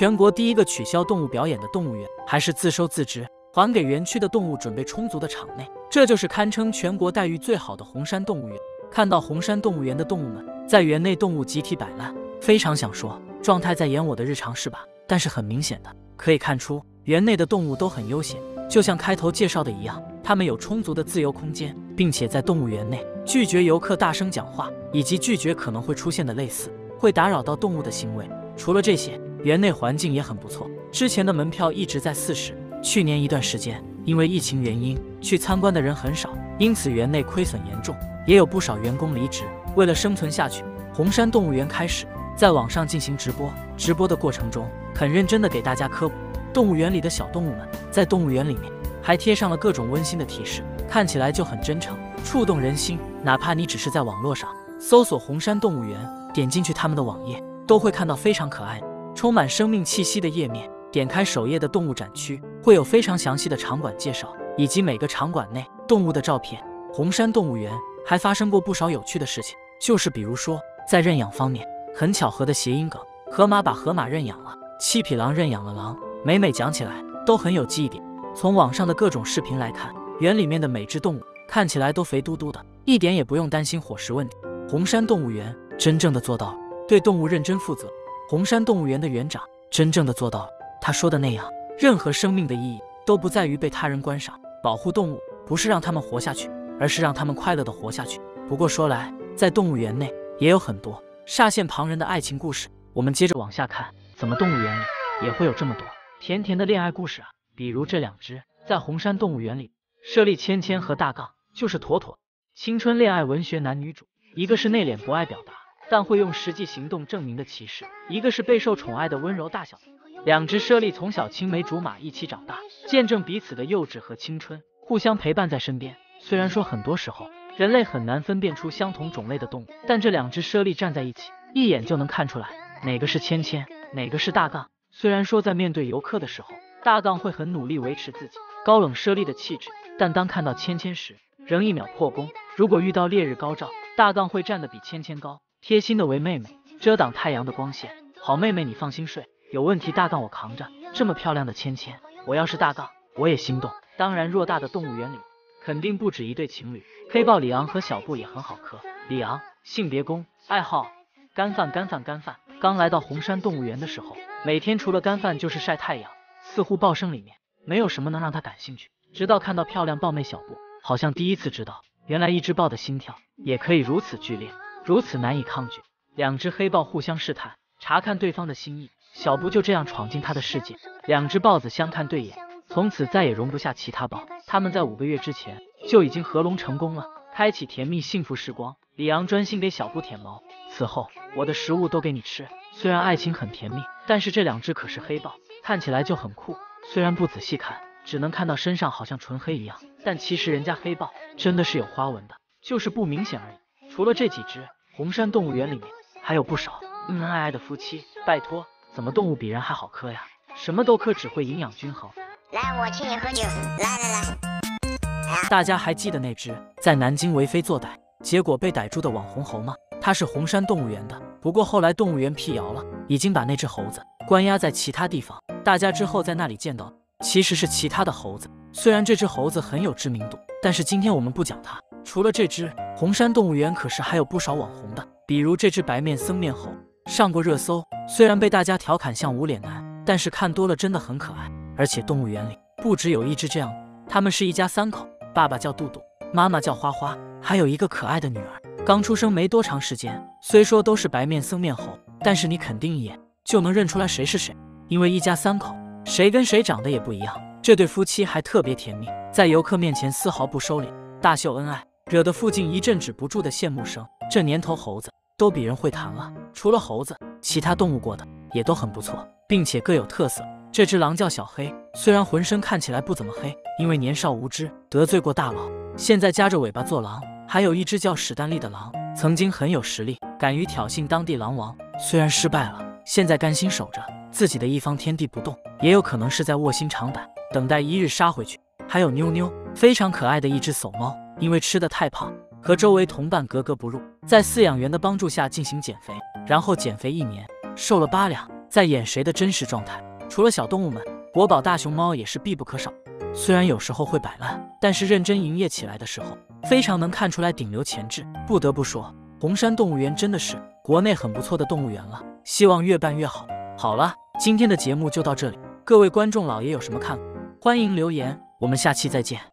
全国第一个取消动物表演的动物园，还是自收自支，还给园区的动物准备充足的场内。这就是堪称全国待遇最好的红山动物园。看到红山动物园的动物们在园内动物集体摆烂，非常想说，状态在演我的日常是吧？但是很明显的可以看出，园内的动物都很悠闲，就像开头介绍的一样，它们有充足的自由空间，并且在动物园内拒绝游客大声讲话，以及拒绝可能会出现的类似会打扰到动物的行为。除了这些，园内环境也很不错。之前的门票一直在四十，去年一段时间因为疫情原因，去参观的人很少，因此园内亏损严重，也有不少员工离职。为了生存下去，红山动物园开始在网上进行直播。直播的过程中，很认真的给大家科普动物园里的小动物们。在动物园里面还贴上了各种温馨的提示，看起来就很真诚，触动人心。哪怕你只是在网络上搜索红山动物园，点进去他们的网页。都会看到非常可爱的、充满生命气息的页面。点开首页的动物展区，会有非常详细的场馆介绍，以及每个场馆内动物的照片。红山动物园还发生过不少有趣的事情，就是比如说在认养方面，很巧合的谐音梗：河马把河马认养了，七匹狼认养了狼。每每讲起来都很有记忆点。从网上的各种视频来看，园里面的每只动物看起来都肥嘟嘟的，一点也不用担心伙食问题。红山动物园真正的做到了。对动物认真负责，红山动物园的园长真正的做到了。他说的那样，任何生命的意义都不在于被他人观赏。保护动物不是让他们活下去，而是让他们快乐的活下去。不过说来，在动物园内也有很多煞现旁人的爱情故事。我们接着往下看，怎么动物园里也会有这么多甜甜的恋爱故事啊？比如这两只在红山动物园里，设立芊芊和大杠就是妥妥青春恋爱文学男女主，一个是内敛不爱表达。但会用实际行动证明的骑士，一个是备受宠爱的温柔大小。两只猞猁从小青梅竹马一起长大，见证彼此的幼稚和青春，互相陪伴在身边。虽然说很多时候人类很难分辨出相同种类的动物，但这两只猞猁站在一起，一眼就能看出来哪个是芊芊，哪个是大杠。虽然说在面对游客的时候，大杠会很努力维持自己高冷猞猁的气质，但当看到芊芊时，仍一秒破功。如果遇到烈日高照，大杠会站得比芊芊高。贴心的为妹妹遮挡太阳的光线，好妹妹你放心睡，有问题大杠我扛着。这么漂亮的芊芊，我要是大杠我也心动。当然，偌大的动物园里肯定不止一对情侣，黑豹里昂和小布也很好磕。里昂性别公，爱好干饭干饭干饭。刚来到红山动物园的时候，每天除了干饭就是晒太阳，似乎豹生里面没有什么能让他感兴趣。直到看到漂亮豹妹小布，好像第一次知道，原来一只豹的心跳也可以如此剧烈。如此难以抗拒，两只黑豹互相试探，查看对方的心意。小布就这样闯进他的世界，两只豹子相看对眼，从此再也容不下其他豹。他们在五个月之前就已经合笼成功了，开启甜蜜幸福时光。里昂专心给小布舔毛，此后我的食物都给你吃。虽然爱情很甜蜜，但是这两只可是黑豹，看起来就很酷。虽然不仔细看，只能看到身上好像纯黑一样，但其实人家黑豹真的是有花纹的，就是不明显而已。除了这几只，红山动物园里面还有不少恩恩爱爱的夫妻。拜托，怎么动物比人还好磕呀？什么都磕，只会营养均衡。来，我请你喝酒。来来来，大家还记得那只在南京为非作歹，结果被逮住的网红猴吗？它是红山动物园的，不过后来动物园辟谣了，已经把那只猴子关押在其他地方。大家之后在那里见到，其实是其他的猴子。虽然这只猴子很有知名度，但是今天我们不讲它。除了这只红山动物园，可是还有不少网红的，比如这只白面僧面猴，上过热搜。虽然被大家调侃像无脸男，但是看多了真的很可爱。而且动物园里不只有一只这样，他们是一家三口，爸爸叫杜杜，妈妈叫花花，还有一个可爱的女儿，刚出生没多长时间。虽说都是白面僧面猴，但是你肯定一眼就能认出来谁是谁，因为一家三口，谁跟谁长得也不一样。这对夫妻还特别甜蜜，在游客面前丝毫不收敛，大秀恩爱。惹得附近一阵止不住的羡慕声。这年头猴子都比人会弹了，除了猴子，其他动物过得也都很不错，并且各有特色。这只狼叫小黑，虽然浑身看起来不怎么黑，因为年少无知得罪过大佬，现在夹着尾巴做狼。还有一只叫史丹利的狼，曾经很有实力，敢于挑衅当地狼王，虽然失败了，现在甘心守着自己的一方天地不动，也有可能是在卧薪尝胆，等待一日杀回去。还有妞妞，非常可爱的一只怂猫。因为吃的太胖，和周围同伴格格不入，在饲养员的帮助下进行减肥，然后减肥一年，瘦了八两。在演谁的真实状态。除了小动物们，国宝大熊猫也是必不可少。虽然有时候会摆烂，但是认真营业起来的时候，非常能看出来顶流潜质。不得不说，红山动物园真的是国内很不错的动物园了，希望越办越好。好了，今天的节目就到这里，各位观众老爷有什么看法，欢迎留言，我们下期再见。